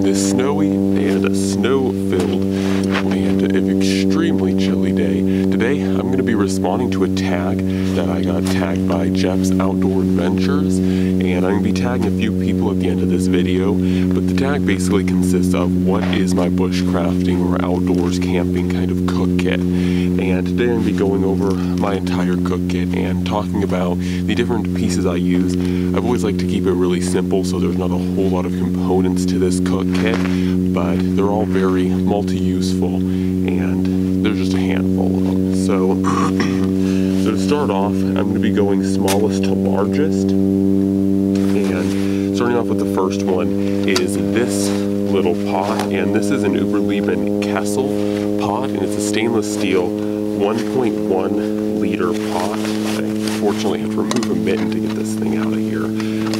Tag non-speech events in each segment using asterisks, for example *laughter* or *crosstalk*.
on this responding to a tag that I got tagged by Jeff's Outdoor Adventures. And I'm going to be tagging a few people at the end of this video. But the tag basically consists of what is my bushcrafting or outdoors camping kind of cook kit. And today I'm going to be going over my entire cook kit and talking about the different pieces I use. I've always liked to keep it really simple so there's not a whole lot of components to this cook kit but they're all very multi-useful start off, I'm going to be going smallest to largest. And starting off with the first one is this little pot. And this is an Überleben Kessel pot, and it's a stainless steel 1.1 liter pot. I unfortunately have to remove a mitten to get this thing out of here.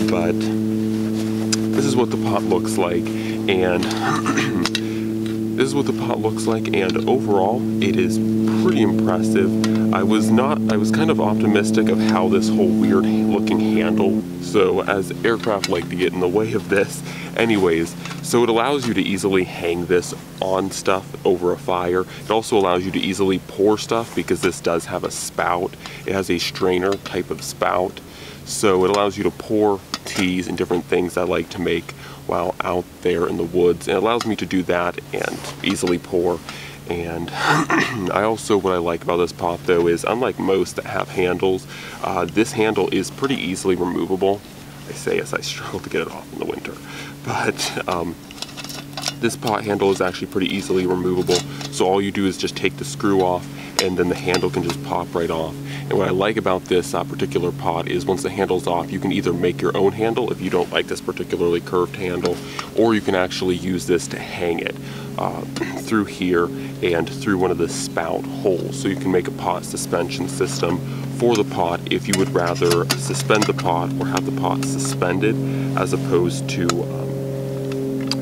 But this is what the pot looks like. And *clears throat* this is what the pot looks like and overall it is pretty impressive. I was not, I was kind of optimistic of how this whole weird looking handle, so as aircraft like to get in the way of this. Anyways, so it allows you to easily hang this on stuff over a fire. It also allows you to easily pour stuff because this does have a spout. It has a strainer type of spout. So it allows you to pour teas and different things I like to make while out there in the woods. It allows me to do that and easily pour. And *clears throat* I also, what I like about this pot though is unlike most that have handles, uh, this handle is pretty easily removable. I say as I *laughs* struggle to get it off in the winter. But um, this pot handle is actually pretty easily removable. So all you do is just take the screw off and then the handle can just pop right off. And what I like about this uh, particular pot is once the handle's off, you can either make your own handle if you don't like this particularly curved handle, or you can actually use this to hang it uh, *clears throat* through here and through one of the spout holes. So you can make a pot suspension system for the pot if you would rather suspend the pot or have the pot suspended as opposed to um,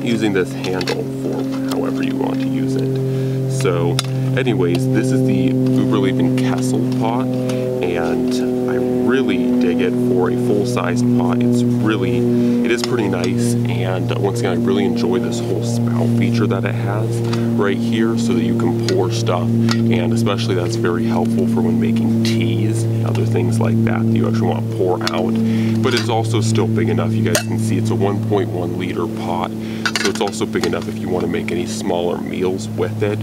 using this handle for however you want to use it. So anyways, this is the Überleben Kessel pot and I really dig it for a full-sized pot. It's really, it is pretty nice and once again I really enjoy this whole spout feature that it has right here so that you can pour stuff and especially that's very helpful for when making teas and other things like that that you actually want to pour out. But it's also still big enough, you guys can see it's a 1.1 liter pot so it's also big enough if you want to make any smaller meals with it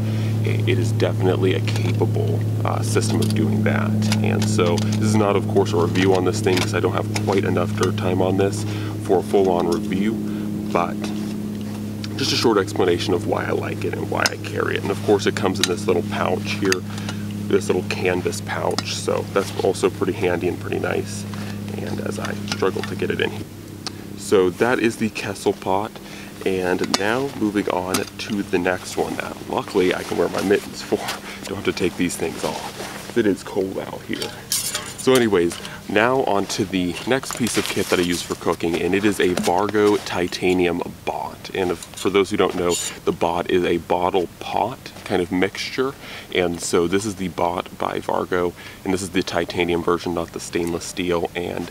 it is definitely a capable uh, system of doing that. And so this is not, of course, a review on this thing because I don't have quite enough dirt time on this for a full-on review, but just a short explanation of why I like it and why I carry it. And of course, it comes in this little pouch here, this little canvas pouch. So that's also pretty handy and pretty nice. And as I struggle to get it in here. So that is the Kessel pot. And now moving on to the next one that luckily I can wear my mittens for. *laughs* Don't have to take these things off. It is cold out here. So anyways, now on to the next piece of kit that I use for cooking and it is a Vargo titanium bot. And for those who don't know, the bot is a bottle pot kind of mixture. And so this is the bot by Vargo and this is the titanium version, not the stainless steel. And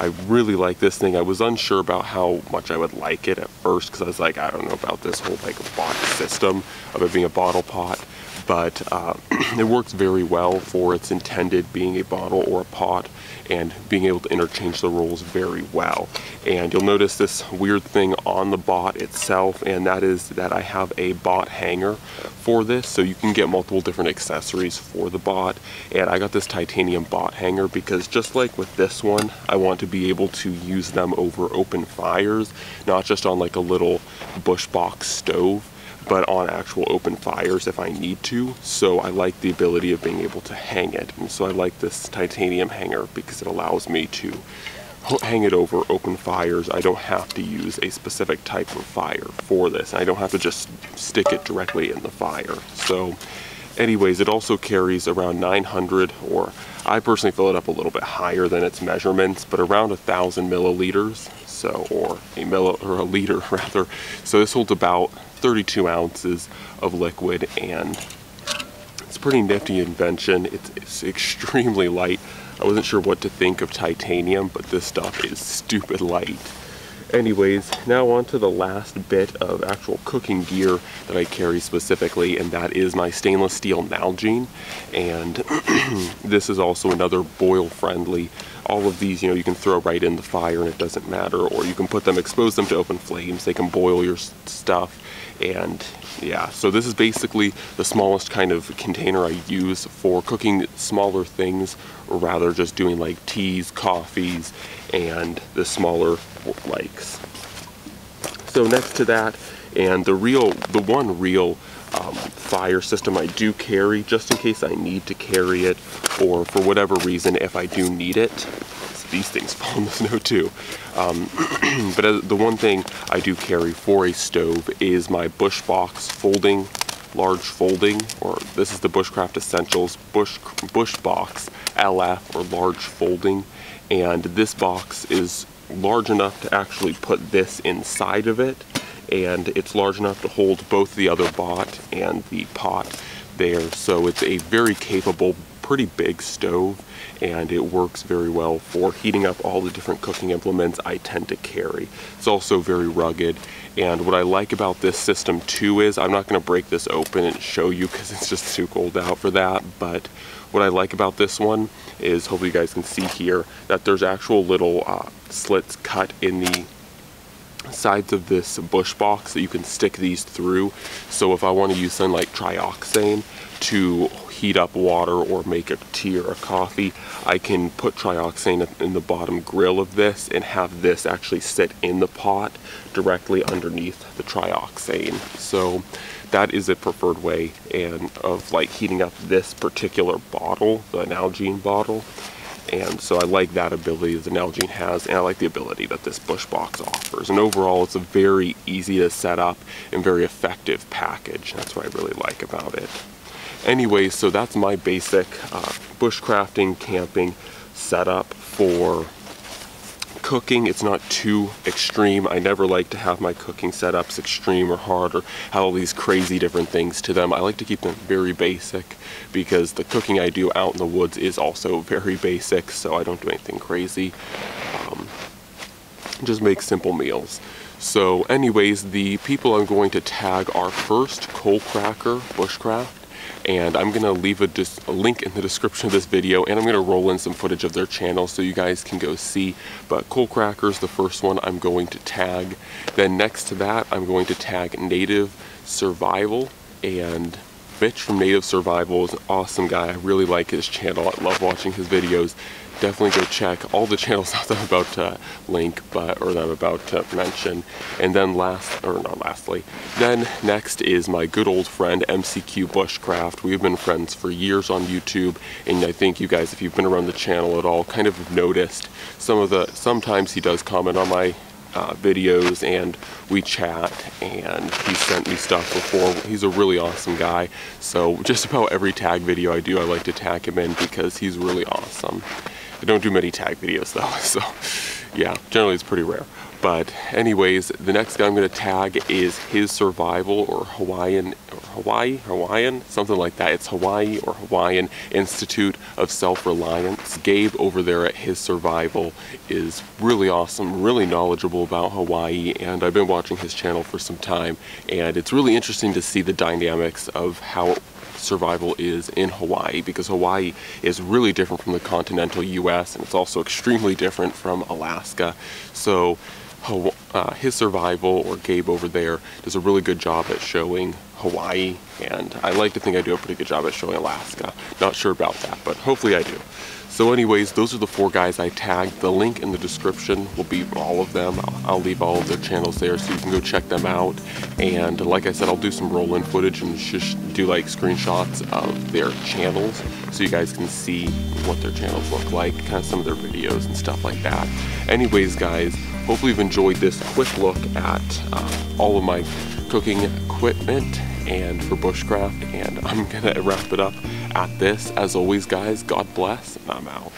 I really like this thing. I was unsure about how much I would like it at first because I was like, I don't know about this whole like box system of it being a bottle pot, but uh, *clears throat* it works very well for its intended being a bottle or a pot and being able to interchange the roles very well. And you'll notice this weird thing on the bot itself, and that is that I have a bot hanger for this, so you can get multiple different accessories for the bot. And I got this titanium bot hanger because just like with this one, I want to be able to use them over open fires, not just on like a little bush box stove but on actual open fires if I need to. So I like the ability of being able to hang it. And so I like this titanium hanger because it allows me to hang it over open fires. I don't have to use a specific type of fire for this. I don't have to just stick it directly in the fire. So anyways, it also carries around 900 or I personally fill it up a little bit higher than its measurements, but around a thousand milliliters. So, or a milli or a liter *laughs* rather. So this holds about 32 ounces of liquid and it's a pretty nifty invention. It's, it's extremely light. I wasn't sure what to think of titanium, but this stuff is stupid light. Anyways, now on to the last bit of actual cooking gear that I carry specifically, and that is my stainless steel Nalgene. And *clears throat* this is also another boil friendly. All of these, you know, you can throw right in the fire and it doesn't matter, or you can put them, expose them to open flames. They can boil your stuff. And yeah, so this is basically the smallest kind of container I use for cooking smaller things, rather just doing like teas, coffees, and the smaller likes. So next to that, and the real, the one real um, fire system I do carry, just in case I need to carry it, or for whatever reason, if I do need it, these things fall in the snow too. Um, *clears throat* but uh, the one thing I do carry for a stove is my Bushbox folding, large folding, or this is the Bushcraft Essentials Bush, Bush Box LF or large folding. And this box is large enough to actually put this inside of it and it's large enough to hold both the other bot and the pot there so it's a very capable pretty big stove and it works very well for heating up all the different cooking implements I tend to carry. It's also very rugged and what I like about this system too is I'm not going to break this open and show you *laughs* because it's just too cold out for that but what I like about this one is hopefully you guys can see here that there's actual little uh, slits cut in the sides of this bush box that you can stick these through. So if I want to use something like trioxane to heat up water or make a tea or a coffee, I can put trioxane in the bottom grill of this and have this actually sit in the pot directly underneath the trioxane. So that is a preferred way and of like heating up this particular bottle, the Nalgene bottle. And so I like that ability that the Nalgene has, and I like the ability that this Bush box offers. And overall, it's a very easy to set up and very effective package. That's what I really like about it. Anyway, so that's my basic uh, bushcrafting, camping setup for cooking. It's not too extreme. I never like to have my cooking setups extreme or hard or have all these crazy different things to them. I like to keep them very basic because the cooking I do out in the woods is also very basic, so I don't do anything crazy. Um, just make simple meals. So anyways, the people I'm going to tag are first Coal Cracker Bushcraft, and I'm gonna leave a, a, link in the description of this video and I'm gonna roll in some footage of their channel so you guys can go see. But Coal Crackers the first one I'm going to tag. Then next to that I'm going to tag Native Survival and Mitch from Native Survival is an awesome guy I really like his channel I love watching his videos definitely go check all the *laughs* channels that I'm about to link, but or that I'm about to mention. And then last, or not lastly, then next is my good old friend MCQ Bushcraft. We've been friends for years on YouTube, and I think you guys, if you've been around the channel at all, kind of noticed some of the. Sometimes he does comment on my uh, videos and we chat and he sent me stuff before. He's a really awesome guy. So just about every tag video I do, I like to tag him in because he's really awesome. I don't do many tag videos though, *laughs* so yeah, generally it's pretty rare. But anyways, the next guy I'm to tag is His Survival or Hawaiian, Hawaii, Hawaiian, something like that. It's Hawaii or Hawaiian Institute of Self-Reliance. Gabe over there at His Survival is really awesome, really knowledgeable about Hawaii, and I've been watching his channel for some time, and it's really interesting to see the dynamics of how survival is in Hawaii because Hawaii is really different from the continental US and it's also extremely different from Alaska. So uh, his survival or Gabe over there does a really good job at showing Hawaii and I like to think I do a pretty good job at showing Alaska. Not sure about that, but hopefully I do. So anyways, those are the four guys I tagged. The link in the description will be all of them. I'll leave all of their channels there so you can go check them out. And like I said, I'll do some roll-in footage and just do like screenshots of their channels so you guys can see what their channels look like, kind of some of their videos and stuff like that. Anyways, guys, hopefully you've enjoyed this quick look at uh, all of my cooking equipment and for bushcraft and I'm gonna wrap it up at this. As always guys God bless and I'm out